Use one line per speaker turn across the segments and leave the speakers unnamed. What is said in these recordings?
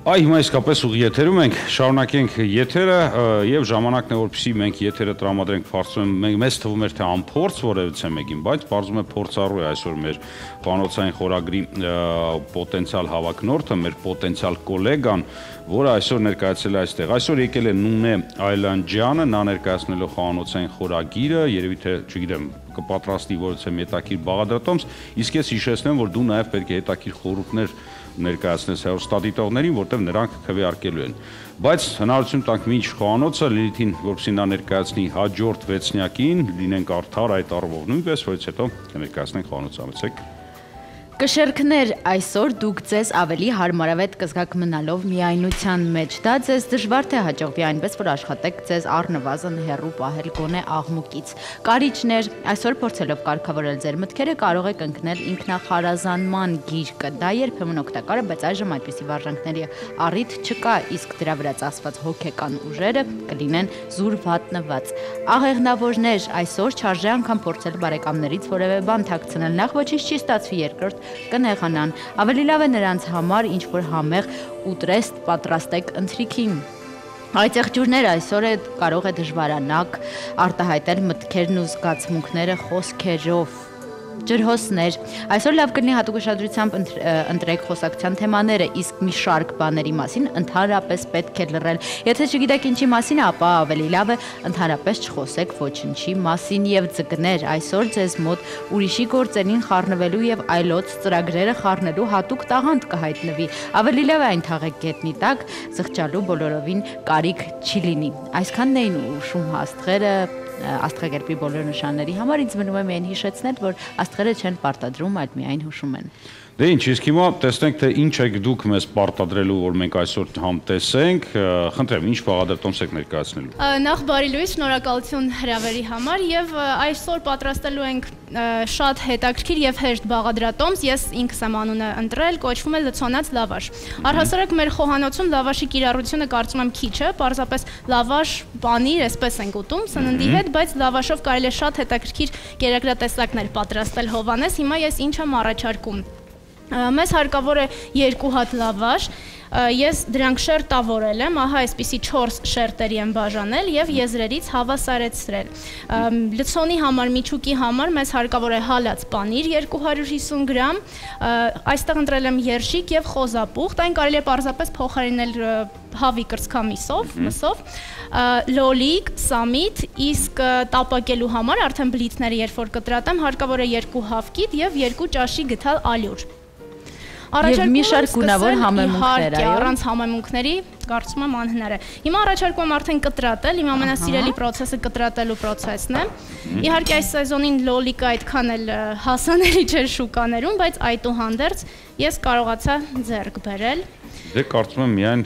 Այ հիմա իսկապես ուղի եթերում ենք, շարունակենք եթերը եւ ժամանակն է որպեսզի մենք եթերը տրամադրենք բարձրում մենք մեզ թվում էր թե անփորձ որևիցե մեկին, բայց բարձում է փորձառու է այսօր մեր բանոցային խորագրի պոտենցիալ հավակնորդը, մեր պոտենցիալ գոլեգան, որը այսօր ներկայացել է այստեղ։ Այսօր եկել է Նունե Այլանդյանը, նա ներկայացնելով խոհանոցային խորագիրը, երևի թե, չգիտեմ, կպատրաստի որոցե մետակիր բաղադրատոմս, իսկ ես հիշեցնեմ, որ դու նաև պետք է հետաքրիր խորհուրդներ ներկայացնես հերոստատիտողներին, որտեղ նրանք քվեարկելու են։ Բայց հնարավորություն տանք միջ խոհանոցը Լիլիթին, որպեսզի նա ներկայացնի հաջորդ վեցնյակին, լինենք արդար այդ առվով նույնպես, որից հետո կներկայացնենք խոհանոցը, ամեցեք։
Կշերքներ այսօր դուք ձեզ ավելի հարմարավետ կզգաք մնալով միայնության մեջ։ Դա ձեզ դժվար թե հաջողվի այնպես, որ աշխատեք ձեզ առնվազն հեռու պահել գոնե աղմուկից։ Կարիճներ այսօր փորձելով կարգավորել ձեր մտքերը կարող եք ընկնել ինքնախարազանման գիրկը։ Դա երբեմն օգտակար է, բայց այժմ այդպիսի վարժանքների առիթ չկա, իսկ դրա վրա ծախսված հոգեկան ուժերը կլինեն զուր վատնված։ Աղեղնավորներ այսօր չարժե անգամ փորձել բարեկամներից որևէ բան թաքցնել։ Նախ ոչինչ չի ստացվի, երկրորդ կնեղանան։ Ավելի լավ է նրանց համար ինչ որ համեղ ուտրեստ պատրաստեք ընթրիքին։ Այդ եղջյուրները այսօր է կարող է դժվարանակ արտահայտել մտքերն ու զգացմունքները խոսքերով ջրհոսներ։ Այսօր լավ կլինի հատուկ ուշադրությամբ ընտրեք խոսակցության թեմաները, իսկ մի շարք բաների մասին ընդհանրապես պետք է լռել։ Եթե չգիտեք ինչի մասին, ապա ավելի լավ է ընդհանրապես չխոսեք ոչնչի մասին եւ ձգներ։ Այսօր ձեզ մոտ ուրիշի գործերին խառնվելու եւ այլոց ծրագրերը խառնելու հատուկ տաղանդ կհայտնվի։ Ավելի լավ է այն թաղեք գետնի տակ, զղջալու բոլորովին կարիք չի լինի։ Այսքանն էին ուշում հաստղերը աստղագերբի բոլոր նշանների համար ինձ մնում է միայն հիշեցնել, որ աստղերը չեն պարտադրում, այլ միայն հուշում են։
Դե ինչ, իսկ հիմա տեսնենք թե ինչ եք դուք մեզ պարտադրելու, որ մենք այսօր համ տեսենք, խնդրեմ, ինչ բաղադրատոմս եք ներկայացնելու։
Նախ բարի լույս, շնորհակալություն հրավերի համար եւ այսօր պատրաստելու ենք շատ հետաքրքիր եւ հեշտ բաղադրատոմս, ես ինքս եմ անունը ընտրել, կոչվում է լցոնած լավաշ։ Առհասարակ մեր խոհանոցում լավաշի կիրառությունը կարծում եմ քիչ է, պարզապես լավաշ, պանիր, այսպես ենք ուտում սննդի հետ, բայց լավաշով կարելի է շատ հետաքրքիր կերակրատեսակներ պատրաստել Հովանես։ Հիմա ես ինչ եմ առաջարկում Մեզ հարկավոր է երկու հատ լավաշ, ես դրանք շերտավորել եմ, ահա այսպիսի 4 շերտերի եմ բաժանել եւ եզրերից հավասարեցրել։ Լցոնի համար, միջուկի համար մեզ հարկավոր է հալած պանիր 250 գրամ, այստեղ ընտրել եմ երշիկ եւ խոզապուխտ, այն կարելի է պարզապես փոխարինել հավի կրծքամիսով, մսով, լոլիկ, սամիտ, իսկ տապակելու համար արդեն բլիթները երբ որ կտրատեմ, հարկավոր է երկու հավկիտ եւ երկու ճաշի գթալ ալյուր։
Եվ մի շարք գունավոր համեմունքներ,
այո։ Առանց համեմունքների կարծում եմ անհնար է։ Հիմա առաջարկում եմ արդեն կտրատել, իմ ամենասիրելի process-ը կտրատելու process-ն է։ Իհարկե այս սեզոնին լոլիկը այդքան էլ հասանելի չէր շուկաներում, բայց այդուհանդերձ ես կարողացա ձեռք բերել։
Դե կարծում եմ միայն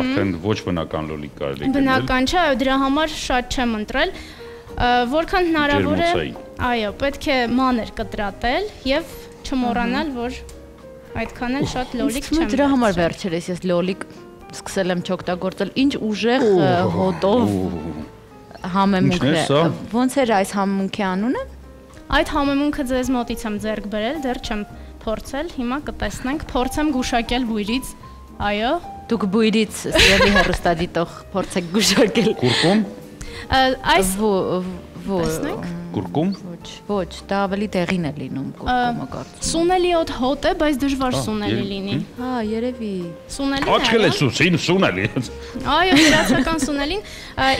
արդեն ոչ բնական լոլիկ կարելի է։
Բնական չէ, այո, դրա համար շատ չեմ ընտրել որքան հնարավոր է այո պետք է մանր կտրատել եւ չմոռանալ որ Այդքան էլ շատ լոլիկ չեմ։
Դրա համար վերջերս ես լոլիկ սկսել եմ չօգտագործել։ Ինչ ուժեղ հոտով համեմունք է։ Ոնց էր այս համեմունքի անունը։
Այդ համեմունքը ձեզ մոտից եմ ձեռք բերել, դեռ չեմ փորձել։ Հիմա կտեսնենք, փորձեմ գուշակել բույրից։ Այո։
Դուք բույրից սիրելի հերոստադիտող փորձեք գուշակել։
Կուրկում։
Այս
Տեսնենք։
Կուրկում։
Ոչ, ոչ, դա ավելի տեղին է լինում կուրկումը կարծում։
Սունելի օդ հոտ է, բայց դժվար սունելի լինի։
Հա, երևի։
Սունելի է։
Աչքել է սուսին, սունելի։
Այո, վրացական սունելին։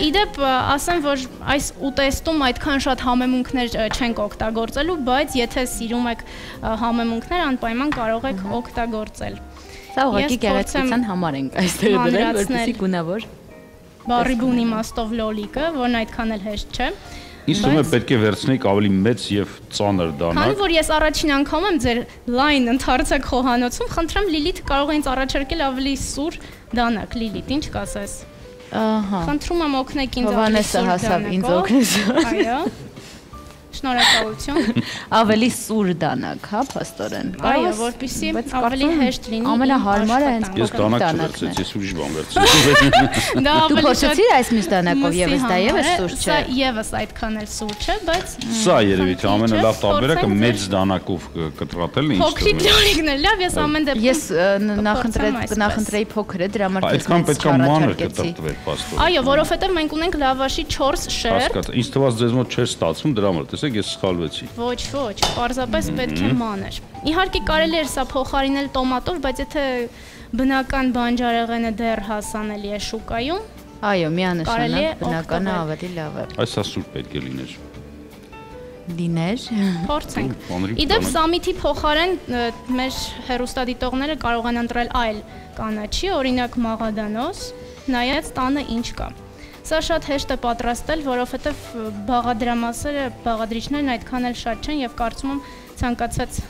Իդեպ ասեմ, որ այս ուտեստում այդքան շատ համեմունքներ չենք օգտագործելու, բայց եթե սիրում եք համեմունքներ, անպայման կարող եք օգտագործել։
Սա ուղղակի գեղեցկության համար ենք այստեղ դրել, որպեսզի գունավոր
բարի բուն իմաստով լոլիկը, որն այդքան էլ հեշտ չէ։
Ինձ թվում է պետք է վերցնեիք ավելի մեծ եւ ծանր դանակ։
Քանի որ ես առաջին անգամ եմ ձեր լայն ընթարցակ խոհանոցում, խնդրեմ Լիլիթ կարող է ինձ առաջարկել ավելի սուր դանակ, Լիլիթ, ինչ կասես։
Ահա։
Խնդրում եմ օգնեք ինձ
ավելի սուր դանակ։ Հովանեսը հասավ ինձ օգնես։
Այո։ Շնորհակալություն։
Ավելի սուր դանակ, հա, փաստորեն։
Այո, որպեսզի ավելի հեշտ լինի
Ամենահարմարը հենց փոքր
դանակ
դանակն է։
չվերցրեցի, ես ուրիշ բան վերցրեցի։
Դա
Դու
ավելի
փորձեցիր
շատ
այս մյուս դանակով եւս դա եւս
է,
սուր
Սա
չէ։
եւս այդքան էլ սուր չէ, բայց
Սա երևի թե ամենալավ տարբերակը մեծ դանակով կտրատելն ինչ
փոքրիկ
թվում է։
լորիկն է, լավ, ես ամեն դեպքում
Ես ը, ն- նախընտրել
այսպես։
նախընտրեի փոքրը, դրա համար
Այդքան պետք է մանր կտրտվեր փաստորեն։
Այո, որովհետև մենք ունենք լավաշի 4 շերտ,
Հասկաց, ինձ թվաց ձեզ մոտ չէր ստացվում դրա համար, տեսեք ես սխալվեցի։
ոչ, ոչ, պարզապես պետք է մանր։ Իհարկե կարելի է սա փոխարինել տոմատով, բայց եթե բնական բանջարեղենը դեռ հասանելի է շուկայում,
Այո, միանշանակ բնականը ավելի լավ է։
Այս ասուր պետք է լիներ։
Լիներ։
փորձենք։ Իդեպ սամիթի փոխարեն մեր հերոստադիտողները կարող են ընտրել այլ կանաչի, օրինակ մաղադանոս, նայած տանը ինչ կա։ Սա շատ հեշտ է պատրաստել, որովհետև բաղադրամասերը, բաղադրիչներն այդքան էլ շատ չեն եւ կարծում եմ ցանկացած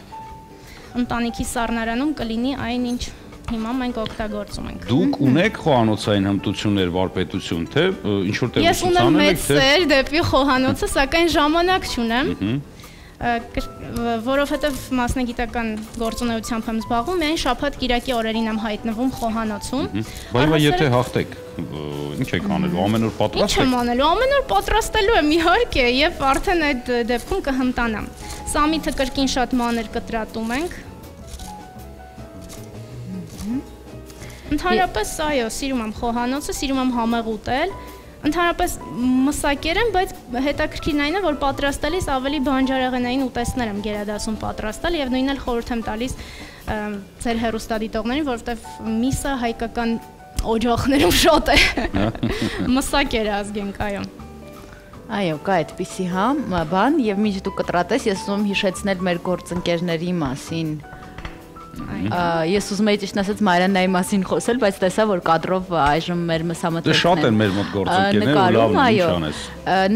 ընտանիքի սառնարանում կլինի այն ինչ հիմա մենք օգտագործում ենք։
Դուք ունեք խոհանոցային հմտություններ վարպետություն, թե ինչ որտեղ
Ես ունեմ մեծ սեր դեպի խոհանոցը, սակայն ժամանակ չունեմ։ Որովհետև մասնագիտական գործունեությամբ եմ զբաղվում, միայն շաբաթ կիրակի օրերին եմ հայտնվում խոհանոցում։
Բայց եթե հաղթեք, ինչ եք անելու, ամեն օր
Ինչ
պատրաստ
եմ
եք։
անելու, ամեն օր պատրաստելու եմ իհարկե եւ արդեն այդ դեպքում կհմտանամ։ Սամիթը կրկին շատ մանր կտրատում ենք։ Ընդհանրապես այո, սիրում եմ խոհանոցը, սիրում եմ համեղ ուտել։ Ընդհանրապես մսակեր եմ, բայց հետաքրքիրն այն է, որ պատրաստելիս ավելի բանջարեղենային ուտեստներ եմ գերադասում պատրաստել եւ նույնն էլ խորհուրդ եմ տալիս ձեր հերոստադիտողներին, որովհետեւ միսը հայկական օջախներում շատ է։ Մսակեր ազգենք, այո։
Այո, կա այդպիսի հա, բան եւ միջ դու կտրատես, ես ուզում հիշեցնել մեր գործընկերների մասին։ Ես ուզում եի ճիշտ ասած Մարիանայի մասին խոսել, բայց տեսա որ կադրով այժմ մեր
Դե
մսամթերքն
շատ են մեր մոտ գործընկերներ, ու լավ ինչ անես։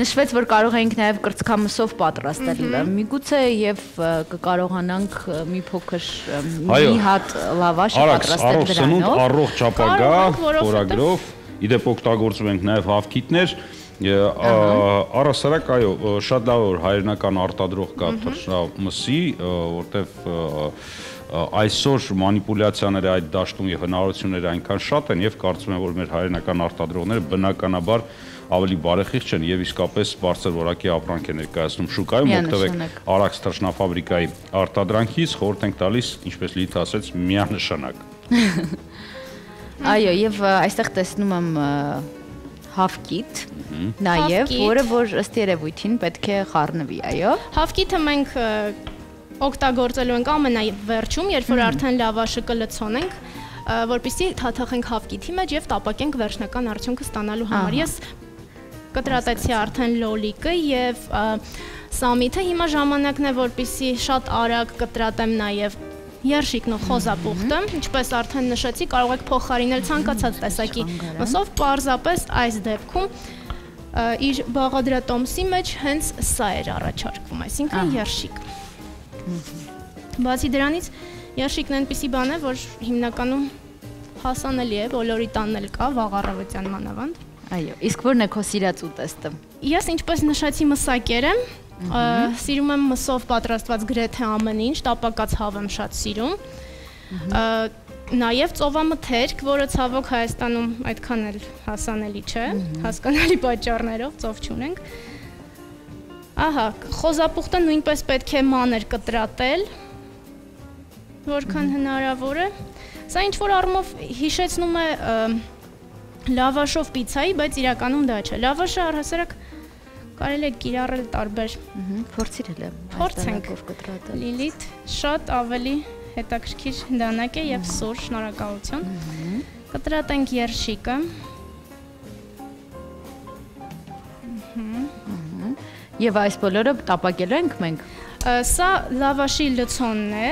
Նշվեց, որ կարող էինք նաև կրծքամսով պատրաստել։ Միգուցե եւ կկարողանանք մի փոքր մի հատ լավաշ պատրաստել դրանով։
առող ճապագա,
Կարող ենք, որովհետև-
խորագրով, իդեպ օգտագործում ենք նաև հավքիտներ։ Առասարակ այո, շատ լավ է, որ հայրենական արտադրող կա թռչնամսի, որտեվ այսօր մանիպուլյացիաները այդ դաշտում եւ հնարավորությունները այնքան շատ են եւ կարծում եմ որ մեր հայրենական արտադրողները բնականաբար ավելի բարեխիղճ են եւ իսկապես բարձր որակի ապրանք են ներկայացնում շուկայում օգտվեք Արաքս թռչնաֆաբրիկայի արտադրանքից խորհուրդ ենք տալիս, ինչպես Լիթ ասեց, միանշանակ։
Այո, եւ այստեղ տեսնում եմ հավկիտ,
Հավկիտ։
որը որ ըստ երևույթին պետք է խառնվի, այո։
Հավկիթը մենք օգտագործելու ենք ամենավերջում, երբ որ արդեն լավաշը կլցոնենք, որպեսզի թաթախենք հավկիթի մեջ եւ տապակենք վերջնական արդյունքը ստանալու համար։
Ահա։
Ես կտրատեցի արդեն լոլիկը եւ սամիթը հիմա ժամանակն է որպեսզի շատ արագ կտրատեմ նաեւ Երշիկն ու խոզապուխտը, ինչպես արդեն նշեցի, կարող եք փոխարինել ցանկացած տեսակի մսով, parzapes այս դեպքում իր բաղադրատոմսի մեջ հենց սա էր առաջարկվում, այսինքն
Ահա։
երշիկ։ Բացի դրանից երշիկն այնպեսի բան է, որ հիմնականում հասանելի է, բոլորի տանն էլ կա, վաղ առավոտյան մանավանդ։
Այո, իսկ ո՞րն է քո սիրած ուտեստը։
Ես ինչպես նշեցի մսակեր եմ, սիրում եմ մսով պատրաստված գրեթե ամեն ինչ, տապակած հավ եմ շատ սիրում։ Ա, Նաև ծովամթերք, որը ցավոք Հայաստանում այդքան էլ հասանելի չէ, հասկանալի պատճառներով ծով չունենք։ Ահա, խոզապուխտը նույնպես պետք է մանր կտրատել, որքան հնարավոր է։ Սա ինչ որ առումով հիշեցնում է լավաշով պիցայի, բայց իրականում դա չէ։ Լավաշը առհասարակ կարելի է կիրառել տարբեր
Ահա, Փորձիր հələ։
Փորձենք։
կտրատել։
Լիլիթ շատ ավելի հետաքրքիր դանակ է եւ սուր, շնորհակալություն։ Կտրատենք երշիկը։
Եվ այս բոլորը տապակելու ենք մենք։
Ա, Սա լավաշի լցոնն է,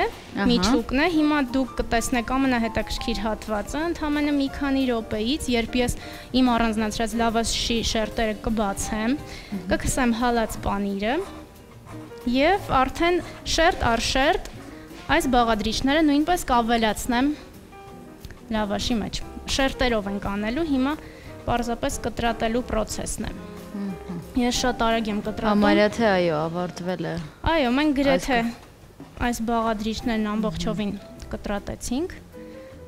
միջուկն է։ Հիմա դուք կտեսնեք ամենահետաքրքիր հատվածը, ընդհանրապես մի քանի րոպեից, երբ ես իմ առանձնացրած լավաշի շերտերը կբացեմ, կքսեմ հալած պանիրը եւ արդեն շերտ առ շերտ այս բաղադրիչները նույնպես կավելացնեմ լավաշի մեջ։ Շերտերով ենք անելու, հիմա պարզապես կտրատելու process-ն է։ Ես շատ արագ եմ կտրատում։
Համարյա թե այո, ավարտվել է։
Այո, մենք գրեթե այս բաղադրիչներն ամբողջովին կտրատեցինք։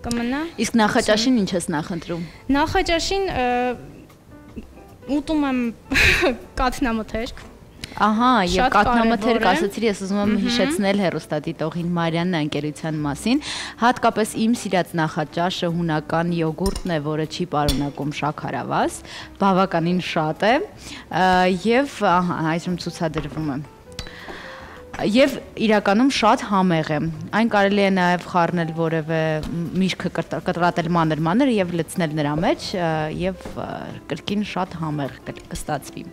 Կմնա։
Իսկ նախաճաշին ինչ ես նախընտրում։
Նախաճաշին ուտում եմ կաթնամթերք
Ահա, եւ կատնամթերք
կարևոր է։
ասացի, ես ուզում եմ հիշեցնել հերոստատիտողին Մարիանն ընկերության մասին, հատկապես իմ սիրած նախաճաշը հունական յոգուրտն է, որը չի պարունակում շաքարավազ, բավականին շատ է, եւ ահա, այժմ ցուցադրվում է։ Եվ իրականում շատ համեղ է։ Այն կարելի է նաև խառնել որևէ կտ- կտրատել մանր-մանր եւ լցնել նրա մեջ եւ կրկին շատ համեղ կստացվի։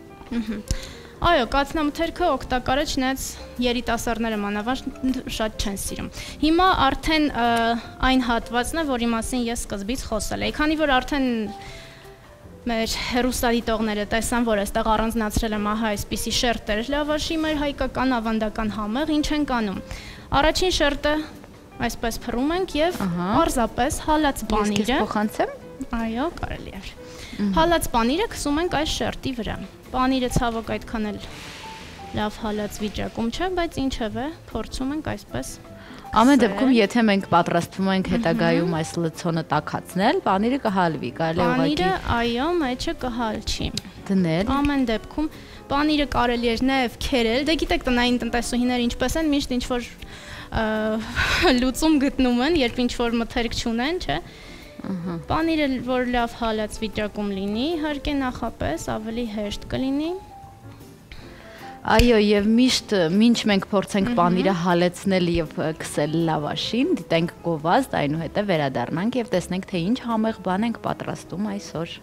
Այո, կաթնամթերքը օգտակար է, չնայած երիտասարդները մանավանդ շատ չեն սիրում։ Հիմա արդեն այն հատվածն է, որի մասին ես սկզբից խոսել էի, քանի որ արդեն մեր հերոստատիտողները տեսան, որ այստեղ առանձնացրել եմ ահա այսպիսի շերտեր լավաշի մեր հայկական ավանդական համեղ, ինչ են կանում։ Առաջին շերտը այսպես փռում ենք եւ պարզապես հալած
Ես քեզ
պանիրը
փոխանցեմ։
Այո, կարելի է։ Հալած պանիրը քսում ենք այս շերտի վրա։ Պանիրը ցավոք այդքան էլ լավ հալած վիճակում չէ, բայց ինչևէ, փորձում ենք այսպես։
Ամեն դեպքում, եթե մենք պատրաստվում ենք հետագայում այս լցոնը տակածնել, պանիրը կհալվի, կարելի է
Պանիրը,
ուղղակի
այո, մեջը կհալչի։
դնել։
Ամեն դեպքում պանիրը կարելի է նաև քերել։ Դե գիտեք տնային տնտեսուհիները ինչպես են, միշտ ինչ որ լուծում գտնում են, երբ ինչ որ մթերք չունեն, չէ։
Ահա։
Պանիրը որ լավ հալած վիճակում լինի, իհարկե նախապես ավելի հեշտ կլինի։
Այո, եւ միշտ ինչ մենք փորձենք պանիրը հալեցնել եւ քսել լավաշին, դիտենք գովազդ, այնուհետեւ վերադառնանք եւ տեսնենք թե ինչ համեղ բան ենք պատրաստում այսօր։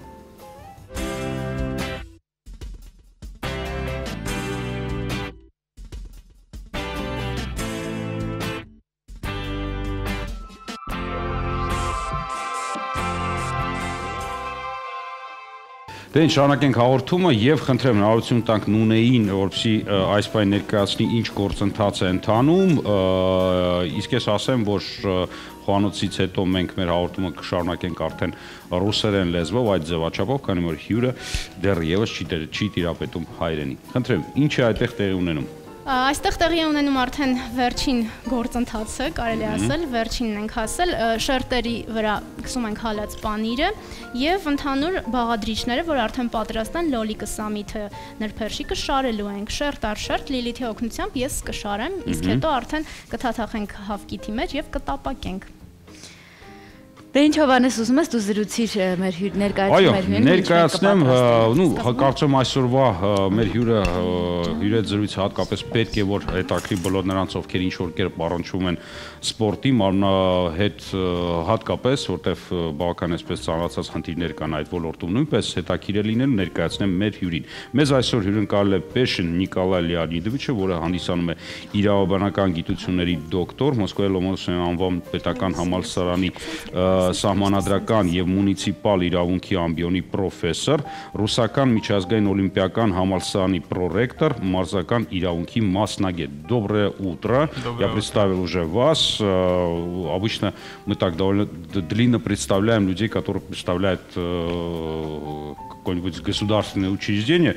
Դե ինչ շարունակենք հաղորդումը եւ խնդրեմ հնարավորություն տանք Նունեին, որպեսզի ը, այս բան ներկայացնի ինչ գործընթաց է ընթանում, իսկ ես ասեմ, որ խոհանոցից հետո մենք մեր հաղորդումը կշարունակենք արդեն ռուսերեն լեզվով այդ ձևաչափով, քանի որ հյուրը դեռևս չի չի տիրապետում հայերենի։ Խնդրեմ, ինչ է այդտեղ տեղի ունենում։
Այստեղ տեղի է ունենում արդեն վերջին գործընթացը, կարելի ասել, վերջինն ենք հասել, շերտերի վրա գցում ենք հալած պանիրը եւ ընդհանուր բաղադրիչները, որ արդեն պատրաստ են, լոլիկը, սամիթը, նրբերշիկը շարելու ենք շերտ առ շերտ Լիլիթի օգնությամբ ես կշարեմ, իսկ հետո արդեն կթաթախենք հավկիթի մեջ եւ կտապակենք։
Դե ինչ Հովանես ուզում ես դու զրուցիր մեր հյուր ներկայացնում
Այո,
մեր հյուրին,
ներկայացնեմ, ը, նու կարծում այսօրվա մեր հյուրը ը, հյուրը զրույցը հատկապես պետք է որ հետաքրի բոլոր նրանց ովքեր ինչ որ կերպ առնչվում են սպորտի մարմնահետ ը, հատկապես, որտեվ բավական այսպես ծանրացած խնդիրներ կան այդ ոլորտում նույնպես հետաքրիր է լինել ներկայացնեմ մեր հյուրին։ Մեզ այսօր հյուրընկալել է Պեշին Նիկոլայ Լեոնիդովիչը, որը հանդիսանում է իրավաբանական գիտությունների դոկտոր Մոսկվայի Լոմոնոսովյան անվան պետական համալսարանի սահմանադրական եւ մունիցիպալ իրավունքի ամբիոնի պրոֆեսոր, ռուսական միջազգային օլիմպիական համալսարանի պրոռեկտոր, մարզական իրավունքի մասնագետ։ Доброе утро. Я представил уже вас. Э, обычно мы так довольно длинно представляем людей, которые представляют э, какое-нибудь государственное учреждение.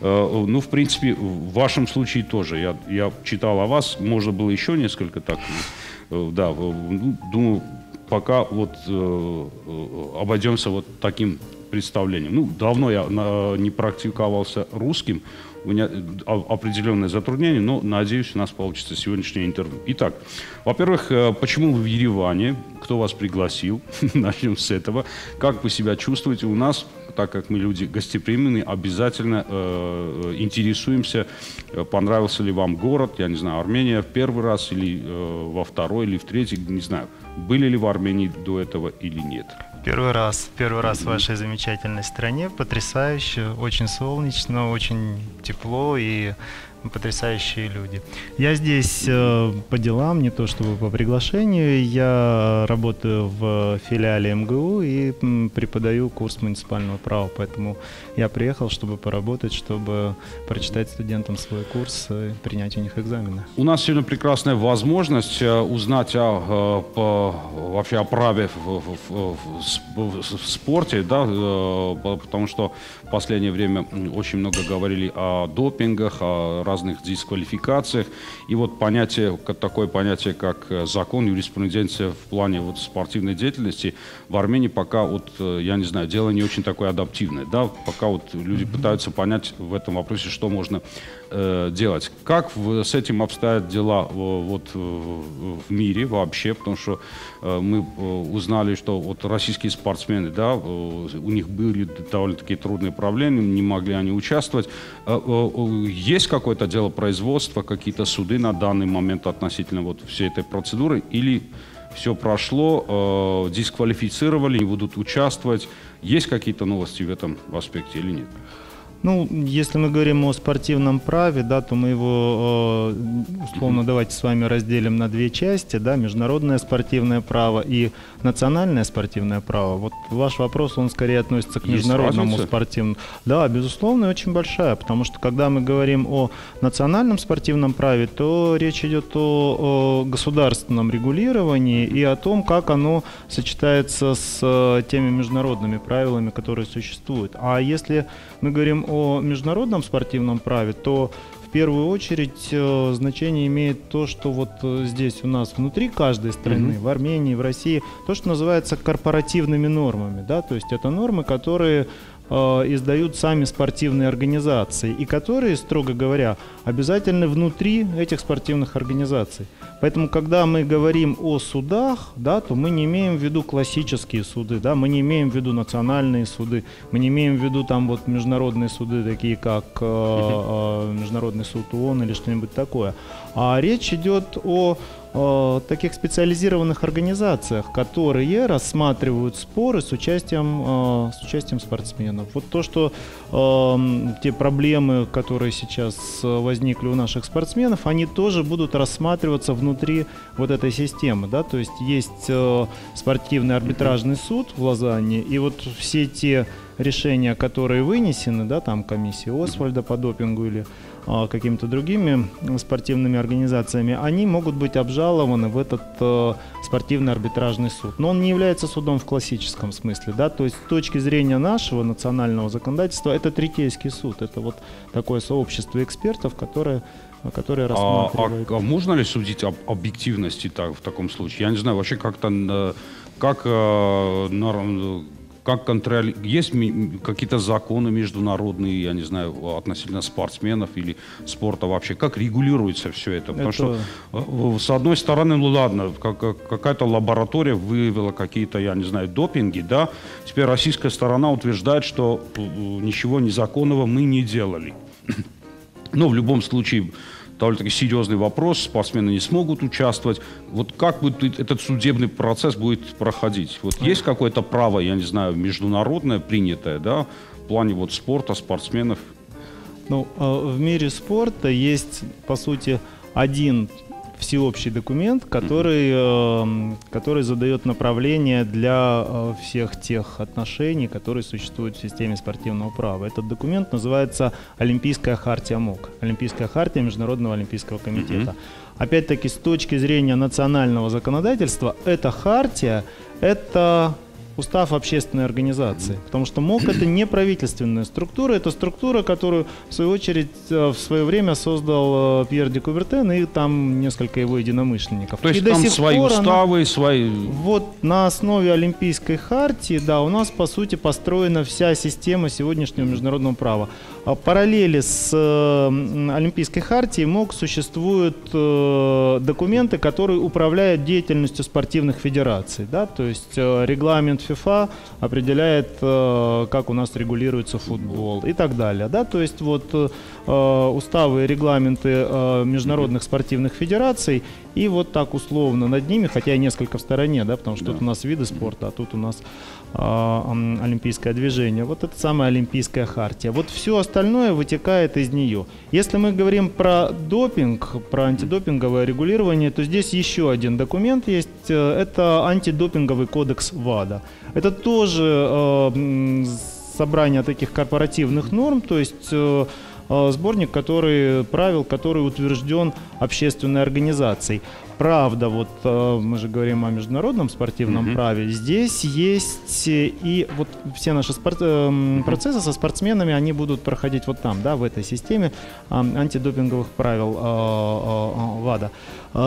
Э, ну, в принципе, в вашем случае тоже. Я, я читал о вас, можно было еще несколько так. Да, ну, думаю, пока вот э, э, обойдемся вот таким представлением. Ну, давно я на- не практиковался русским, у меня э, определенные затруднения, но надеюсь, у нас получится сегодняшнее интервью. Итак, во-первых, э, почему вы в Ереване? Кто вас пригласил? Начнем с этого. Как вы себя чувствуете у нас? Так как мы люди гостеприимные, обязательно э, интересуемся, понравился ли вам город, я не знаю, Армения в первый раз или э, во второй или в третий, не знаю. Были ли в Армении до этого или нет?
Первый раз, первый раз в вашей замечательной стране, потрясающе, очень солнечно, очень тепло и потрясающие люди. Я здесь э, по делам, не то чтобы по приглашению. Я работаю в филиале МГУ и м, преподаю курс муниципального права, поэтому я приехал, чтобы поработать, чтобы прочитать студентам свой курс и принять у них экзамены.
У нас сегодня прекрасная возможность э, узнать о, э, по, вообще о праве в, в- в- в в спорте, да, э, по- потому что в последнее время очень много говорили о допингах, о разных дисквалификациях, и вот понятие, такое понятие, как э, закон, юриспруденция в плане вот спортивной деятельности в Армении пока вот, э, я не знаю, дело не очень такое адаптивное, да, пока вот люди пытаются понять в этом вопросе, что можно э, делать. Как в- с этим обстоят дела вот в мире вообще, потому что э, мы узнали, что вот российские спортсмены, да, у них были довольно-таки трудные проблемы, не могли они участвовать. Э, э, э, Есть какое-то дело производства, какие-то суды на данный момент относительно вот всей этой процедуры или все прошло, э, дисквалифицировали, не будут участвовать. Есть какие-то новости в этом аспекте или нет?
Ну, если мы говорим о спортивном праве, да, то мы его э, условно давайте с вами разделим на две части, да, международное спортивное право и национальное спортивное право. Вот ваш вопрос, он скорее относится к международному спортивному. Да, безусловно, и очень большая, потому что когда мы говорим о национальном спортивном праве, то речь идет о, о государственном регулировании и о том, как оно сочетается с э, теми международными правилами, которые существуют. А если мы говорим о международном спортивном праве, то в первую очередь э, значение имеет то, что вот э, здесь у нас внутри каждой страны, в Армении, в России, то, что называется корпоративными нормами, да, то есть это нормы, которые издают сами спортивные организации и которые, строго говоря, обязательны внутри этих спортивных организаций. Поэтому, когда мы говорим о судах, да, то мы не имеем в виду классические суды, да, мы не имеем в виду национальные суды, мы не имеем в виду там вот международные суды, такие как э, э, Международный суд ООН или что-нибудь такое. А речь идет о э, таких специализированных организациях, которые рассматривают споры с участием, э, с участием спортсменов. Вот то, что э, те проблемы, которые сейчас э, возникли у наших спортсменов, они тоже будут рассматриваться внутри вот этой системы. Да? То есть есть спортивный арбитражный суд в Лозанне, и вот все те решения, которые вынесены, да, там комиссии Освальда по допингу или а, какими-то другими спортивными организациями, они могут быть обжалованы в этот э, спортивный арбитражный суд. Но он не является судом в классическом смысле, да, то есть с точки зрения нашего национального законодательства это третейский суд, это вот такое сообщество экспертов, которое которые
А,
рассматривают.
а- а можно ли судить об объективности так, в таком случае? Я не знаю, вообще как-то, э, как, э, нар- как контроль... Есть какие-то законы международные, я не знаю, относительно спортсменов или спорта вообще? Как регулируется все это? Потому
Это-
что, э, с одной стороны, ну ладно, как- какая-то лаборатория выявила какие-то, я не знаю, допинги, да? Теперь российская сторона утверждает, что э, ничего незаконного мы не делали. Но в любом случае довольно-таки серьезный вопрос, спортсмены не смогут участвовать. Вот как будет этот судебный процесс будет проходить? Вот есть какое-то право, я не знаю, международное принятое, да, в плане вот спорта, спортсменов?
Ну, э, в мире спорта есть, по сути, один всеобщий документ, который, э, который задает направление для э, всех тех отношений, которые существуют в системе спортивного права. Этот документ называется Олимпийская хартия МОК, Олимпийская хартия Международного олимпийского комитета. Опять-таки, с точки зрения национального законодательства, эта хартия – это устав общественной организации. Потому что МОК это не правительственная структура, это структура, которую в свою очередь э, в свое время создал э, Пьер де Кубертен и там несколько его единомышленников.
То есть
и
там свои
пор она-
уставы, свои...
вот на основе Олимпийской хартии, да, у нас по сути построена вся система сегодняшнего международного права. А Параллели с э, Олимпийской хартией МОК существуют документы, которые управляют деятельностью спортивных федераций, да, то есть регламент ФИФА определяет, э, как у нас регулируется футбол и так далее, да, то есть вот э, э, уставы и регламенты э, международных спортивных федераций, и вот так условно над ними, хотя и несколько в стороне, да, потому что
Да.
тут у нас виды спорта, а тут у нас м, олимпийское движение. Вот это самая олимпийская хартия. Вот все остальное вытекает из нее. Если мы говорим про допинг, про антидопинговое регулирование, то здесь еще один документ есть. э, Это антидопинговый кодекс ВАДА. Это тоже э, собрание таких корпоративных норм, то есть э, э, сборник, который правил, который утвержден общественной организацией. Правда, вот э, мы же говорим о международном спортивном
Мгм.
праве. Здесь есть э, и вот все наши спорт- э, процессы со спортсменами, они будут проходить вот там, да, в этой системе а, антидопинговых правил э, э, э, ВАДА.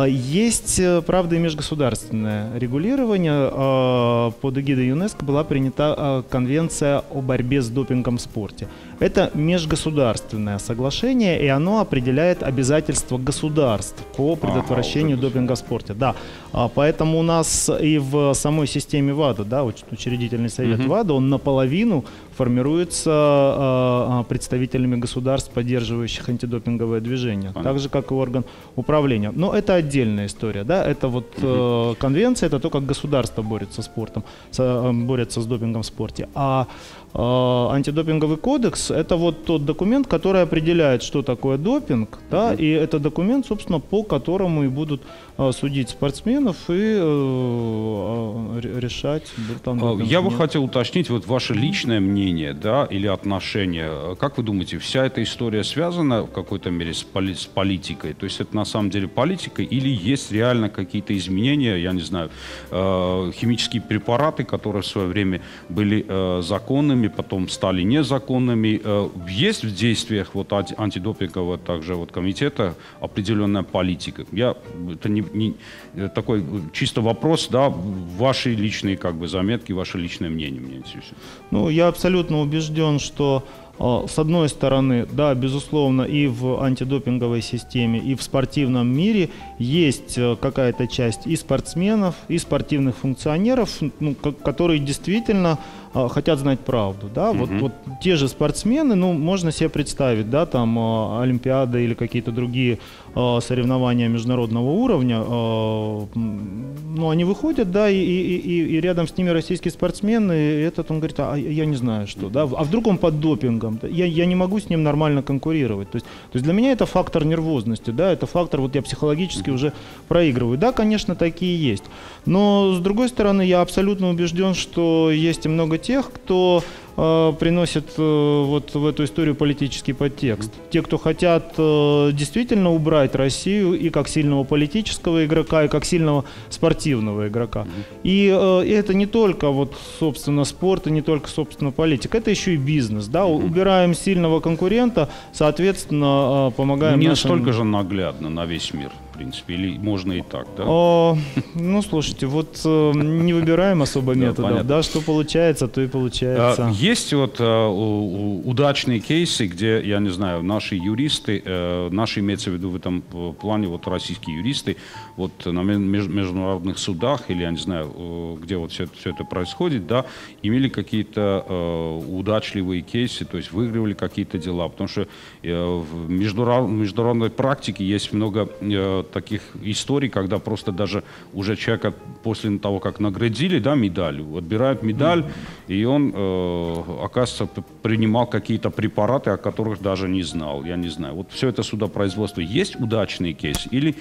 Есть, э, правда, и межгосударственное регулирование. Э, Под эгидой ЮНЕСКО была принята э, Конвенция о борьбе с допингом в спорте. Это межгосударственное соглашение, и оно определяет обязательства государств по предотвращению
вот это
допинга в спорте. Да, А, поэтому у нас и в самой системе ВАДА, да, уч- учредительный совет
Мгм.
ВАДА, он наполовину формируется э, э, представителями государств, поддерживающих антидопинговое движение,
Понятно.
так же как и орган управления. Но это отдельная история, да, это вот э, конвенция, это то, как государство борется с спортом, э, борется с допингом в спорте. А антидопинговый кодекс это вот тот документ, который определяет, что такое допинг, да, и это документ, собственно, по которому и будут э, судить спортсменов и э, э, ре- решать, там
Я бы
нет.
хотел уточнить вот ваше личное мнение, да, или отношение. Э, Как вы думаете, вся эта история связана в какой-то мере с, поли- с политикой? То есть это на самом деле политика или есть реально какие-то изменения, я не знаю, э, химические препараты, которые в свое время были э, законными, потом стали незаконными. Э, есть в действиях вот анти- антидопингового также вот комитета определенная политика? Я это не, не- э, такой э, чисто вопрос, да, ваши личные как бы заметки, ваше личное мнение мне интересует.
Ну, я абсолютно убежден, что с одной стороны, да, безусловно, и в антидопинговой системе, и в спортивном мире есть э, какая-то часть и спортсменов, и спортивных функционеров, ну, ко- которые действительно э, хотят знать правду, да, вот,
Мгм.
вот те же спортсмены, ну, можно себе представить, да, там э, Олимпиады или какие-то другие э, соревнования международного уровня, э, ну, они выходят, да, и, и, и- и рядом с ними российский спортсмен, и этот, он говорит, а я не знаю что, да, а вдруг он под допингом, Да, я, я не могу с ним нормально конкурировать, то есть, то есть для меня это фактор нервозности, да, это фактор, вот я психологически уже проигрываю, да, конечно, такие есть, но с другой стороны, я абсолютно убежден, что есть и много тех, кто э, приносит э, вот в эту историю политический подтекст. Те, кто хотят э, действительно убрать Россию и как сильного политического игрока, и как сильного спортивного игрока. И, э, и это не только вот, собственно, спорт, и не только, собственно, политика, это еще и бизнес. Да? Убираем сильного конкурента, соответственно, э, помогаем
не
нашим-
настолько же наглядно на весь мир, принципе, или можно и так, да?
О, ну, слушайте, вот э, не выбираем особо методов, да, что получается, то и получается.
А, Есть вот у- удачные кейсы, где, я не знаю, наши юристы, э, наши имеется в виду в этом э, плане, вот российские юристы, вот на ме- меж- международных судах, или я не знаю, э, где вот все, все это происходит, да, имели какие-то э, удачливые кейсы, то есть выигрывали какие-то дела, потому что э, в международ- международной практике есть много э, таких историй, когда просто даже уже человека после того, как наградили, да, медалью, отбирают медаль, и он, э, оказывается, принимал какие-то препараты, о которых даже не знал, я не знаю. Вот все это судопроизводство. Есть удачные кейсы или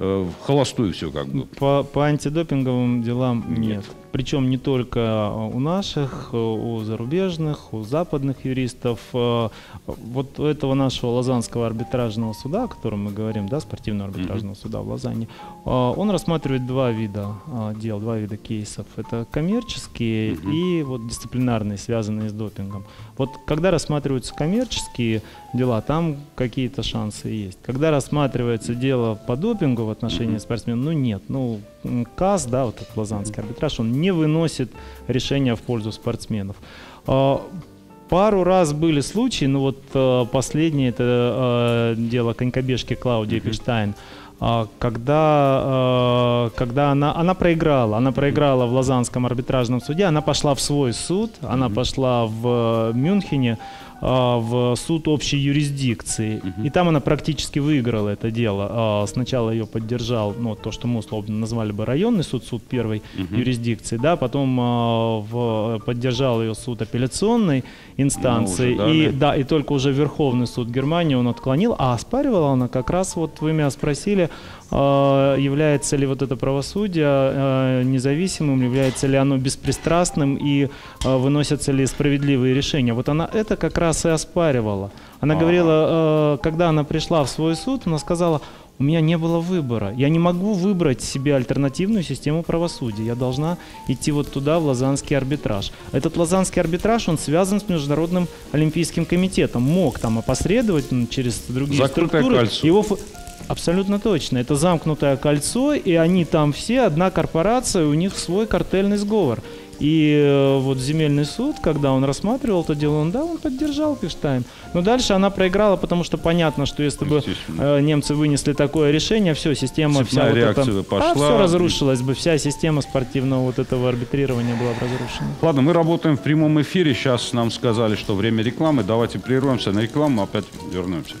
э, в холостую все как бы?
По, по антидопинговым делам нет.
Нет.
Причем не только э, у наших, э, у зарубежных, у западных юристов. Э, Вот у этого нашего Лозаннского арбитражного суда, о котором мы говорим, да, спортивного арбитражного суда в Лозанне, э, он рассматривает два вида дел, два вида кейсов. Это коммерческие
Мгм.
и вот дисциплинарные, связанные с допингом. Вот когда рассматриваются коммерческие дела, там какие-то шансы есть. Когда рассматривается дело по допингу в отношении
Мгм.
спортсмена, ну нет. Ну, КАС, да, вот этот Лозаннский арбитраж, он не выносит решения в пользу спортсменов. А, Пару раз были случаи, ну вот э, последнее это э, дело конькобежки Клаудии а, когда, э, когда она, она проиграла, она проиграла в Лозаннском арбитражном суде, она пошла в свой суд, она пошла в Мюнхене, а, в суд общей юрисдикции. И там она практически выиграла это дело. А, Сначала ее поддержал, ну, то, что мы условно назвали бы районный суд, суд первой юрисдикции, да, потом а, в- поддержал ее суд апелляционной инстанции.
Ну, уже, да,
и,
да.
да, и только уже Верховный суд Германии он отклонил, а оспаривала она как раз, вот вы меня спросили, является ли вот это правосудие а, независимым, является ли оно беспристрастным и а, выносятся ли справедливые решения. Вот она это как раз и оспаривала. Она говорила, а, когда она пришла в свой суд, она сказала, у меня не было выбора. Я не могу выбрать себе альтернативную систему правосудия. Я должна идти вот туда, в Лозаннский арбитраж. Этот Лозаннский арбитраж, он связан с Международным олимпийским комитетом. Мог там опосредовать через другие
Закрытое
структуры.
кольцо.
Его Абсолютно точно. Это замкнутое кольцо, и они там все, одна корпорация, у них свой картельный сговор. И э, вот земельный суд, когда он рассматривал это дело, он, да, он поддержал Пиштайм. Но дальше она проиграла, потому что понятно, что если бы э, немцы вынесли такое решение, все, система
Цепная
вся вот эта,
бы пошла.
а все разрушилось бы, вся система спортивного вот этого арбитрирования была бы разрушена.
Ладно, мы работаем в прямом эфире. Сейчас нам сказали, что время рекламы. Давайте прервемся на рекламу, опять вернемся.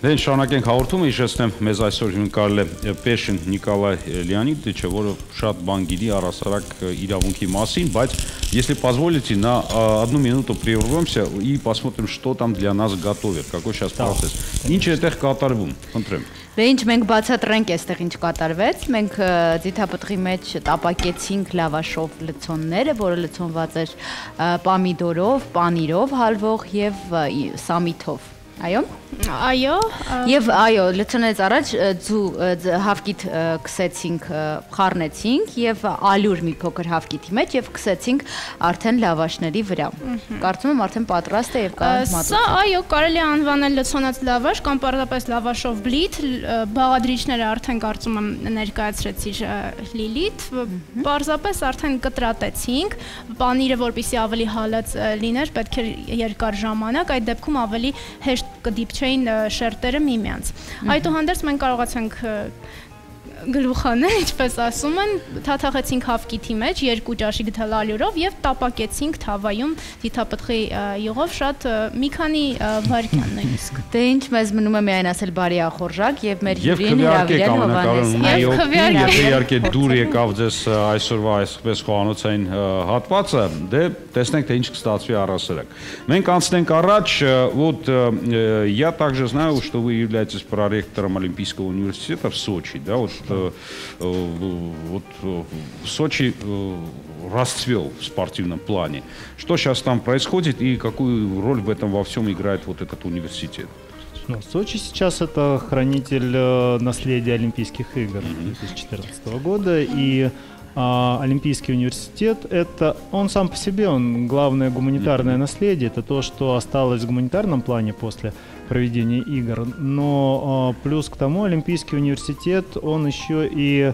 Դեն շարունակենք հաղորդումը, հիշեցնեմ, մեզ այսօր հյուրընկալել է Պեշին Նիկոլայ Լեոնիդը, չէ, որը շատ բան գիտի առասարակ իրավունքի մասին, բայց если позволите, на одну минуту прервемся и посмотрим, что там для нас готовят, какой сейчас процесс։ Ինչ է այդտեղ կատարվում, խնդրեմ։
Դե ինչ մենք բացատրենք այստեղ ինչ կատարվեց։ Մենք ձիթապտղի մեջ տապակեցինք լավաշով լցոնները, որը լցոնված էր պամիդորով, պանիրով, հալվող եւ սամիթով Այո։
Այո,
Եվ այո, լցոնից առաջ ձու քսեցինք, ը, խառնեցինք եւ ալյուր մի փոքր հավկիթի մեջ եւ քսեցինք արդեն լավաշների վրա։ Կարծում եմ արդեն պատրաստ է եւ կարող
Սա
մատուցել։
այո, կարելի է անվանել լցոնած լավաշ կամ պարզապես լավաշով բլիթ, բաղադրիչները արդեն կարծում եմ ներկայացրեցի Լիլիթ, պարզապես արդեն կտրատեցինք, պանիրը որպեսի ավելի հալած լիներ, պետք է երկար ժամանակ, այդ դեպքում ավելի հեշտ կդիպչեին շերտերը միմյանց։ Այդուհանդերձ մենք կարողացանք ը, գլուխանել, ինչպես ասում են, թաթախեցինք հավկիթի մեջ երկու ճաշի գտալ ալյուրով եւ տապակեցինք թավայում դիթապտղի ը, յուղով շատ ը, մի քանի ը, վայրկյան նույնիսկ։
Դե ինչ մեզ մնում է միայն ասել բարի ախորժակ եւ մեր
Եվ
հյուրին
քվեարկեք
հրավիրել
ամենակարևորը
Հովանես։
Եվ
նայոք,
քվեարկեք։
եթե իհարկե դուր եկավ ձեզ ա, այսօրվա այսպես խոհանոցային ա, հատվածը, դե տեսնենք թե ինչ կստացվի առասարակ։ Մենք անցնենք առաջ, ա, вот ա, э, я также знаю, что вы являетесь проректором Олимпийского университета в Сочи, да, вот э, э, вот э, Сочи э, расцвел в спортивном плане. Что сейчас там происходит и какую роль в этом во всем играет вот этот университет?
Ну, Сочи сейчас это хранитель э, наследия Олимпийских игр 2014 года. И а, Олимпийский университет это он сам по себе, он главное гуманитарное наследие, это то, что осталось в гуманитарном плане после проведения игр. Но а, плюс к тому Олимпийский университет, он еще и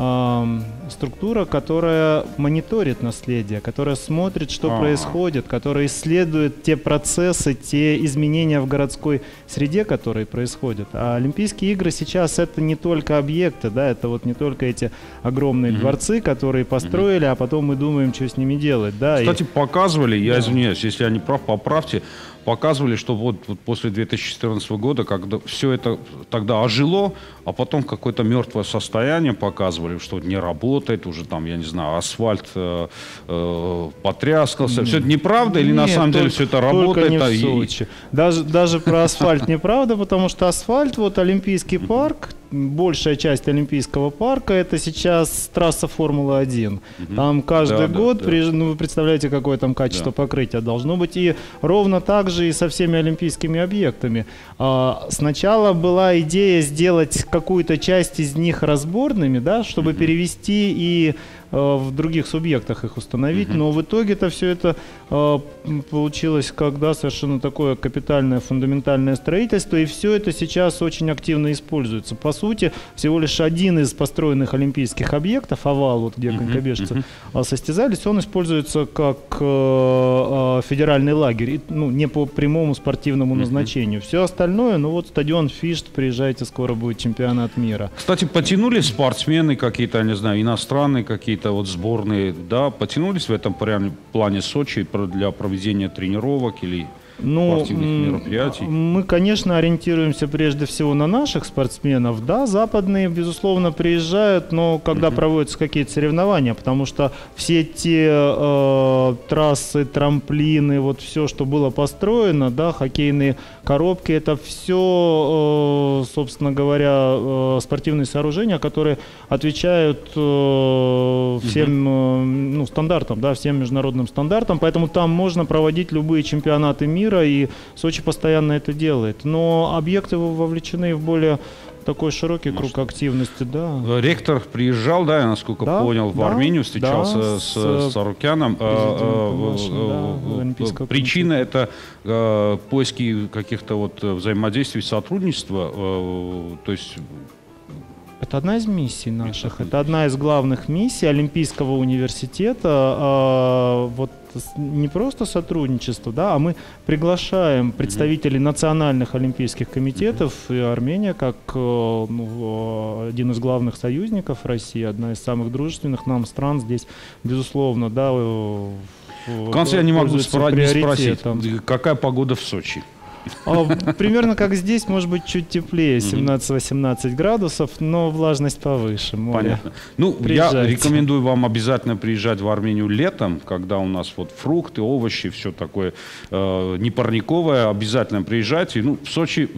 ам, структура, которая мониторит наследие, которая смотрит, что
Ага.
происходит, которая исследует те процессы, те изменения в городской среде, которые происходят. А Олимпийские игры сейчас это не только объекты, да, это вот не только эти огромные дворцы, которые построили, а потом мы думаем, что с ними делать, да. и-
Кстати, показывали, я извиняюсь, если я не прав, поправьте, показывали, что вот, вот после 2014 года, когда все это тогда ожило, а потом какое-то мертвое состояние показывали, что не работает, уже там, я не знаю, асфальт э, э, потряскался. Все это неправда или на
Нет,
самом деле
только-
все это работает?
не
а
в
и-
Сочи. Даже, даже про асфальт неправда, потому что асфальт, вот Олимпийский парк, большая часть Олимпийского парка, это сейчас трасса Формулы-1. Там каждый
Да, да,
год,
да.
приезж- ну вы представляете, какое там качество
Да.
покрытия должно быть. И ровно так же и со всеми олимпийскими объектами. А, сначала была идея сделать какую-то часть из них разборными, да, чтобы перевести и в других субъектах их установить, но в итоге-то все это э, получилось, когда совершенно такое капитальное, фундаментальное строительство, и все это сейчас очень активно используется. По сути, всего лишь один из построенных олимпийских объектов, овал, вот где конькобежцы а, состязались, он используется как э, э, федеральный лагерь, ну, не по прямому спортивному назначению. Все остальное, ну вот стадион Фишт, приезжайте, скоро будет чемпионат мира.
Кстати, потянулись спортсмены какие-то, я не знаю, иностранные какие-то вот сборные, да, потянулись в этом плане Сочи для проведения тренировок или
Ну,
мероприятий?
Мы, конечно, ориентируемся прежде всего на наших спортсменов. Да, западные, безусловно, приезжают, но когда проводятся какие-то соревнования, потому что все те э, трассы, трамплины, вот все, что было построено, да, хоккейные коробки, это все, э, собственно говоря, э, спортивные сооружения, которые отвечают э, всем ну, стандартам, да, всем международным стандартам, поэтому там можно проводить любые чемпионаты мира, и Сочи постоянно это делает. Но объекты вовлечены в более такой широкий круг активности, да.
Ректор приезжал, да, я насколько
Да,
понял, в
да,
Армению, встречался
да,
с,
с,
Сарукяном. А,
президентом
а, а,
да,
Причина это а, поиски каких-то вот взаимодействий, сотрудничества, то есть
Это одна из миссий наших. Это одна из главных миссий Олимпийского университета. Вот с- не просто сотрудничество, да, а мы приглашаем представителей национальных олимпийских комитетов и Армения как э, ну, э, один из главных союзников России, одна из самых дружественных нам стран здесь, безусловно, да. э,
в конце я не могу не спросить, какая погода в Сочи?
А, Примерно как здесь, может быть, чуть теплее, 17-18 градусов, но влажность повыше. море.
Понятно. Ну, я
Приезжайте.
рекомендую вам обязательно приезжать в Армению летом, когда у нас вот фрукты, овощи, все такое э, не парниковое. Обязательно приезжайте. Ну, в Сочи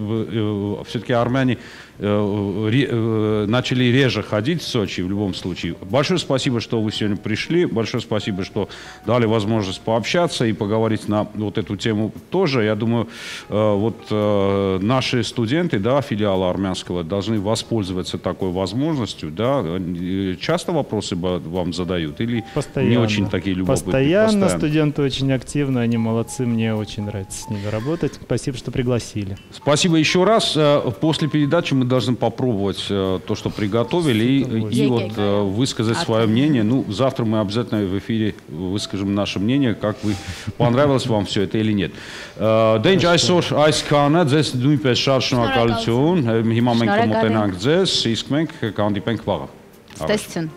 все-таки армяне э, ре- э, начали реже ходить в Сочи в любом случае. Большое спасибо, что вы сегодня пришли. Большое спасибо, что дали возможность пообщаться и поговорить на вот эту тему тоже. Я думаю, э, вот э, наши студенты, да, филиала армянского должны воспользоваться такой возможностью, да. Э, Часто вопросы вам задают или
Постоянно.
не очень такие любопытные?
Постоянно, студенты очень активны, они молодцы, мне очень нравится с ними работать. Спасибо, что пригласили.
Спасибо еще раз. Э, После передачи мы должны попробовать э, то, что приготовили, и, и
удовольствием.
вот э, высказать свое мнение. Ну, завтра мы обязательно в эфире выскажем наше мнение, как вы понравилось вам все это или нет. Դենջ այսօր այս քանը ձեզ նույնպես շատ շնորհակալություն։ Հիմա մենք
Շնորհակալ
կմոտենանք ձեզ, իսկ մենք կհանդիպենք վաղը։ Առաջ։
Տեսություն։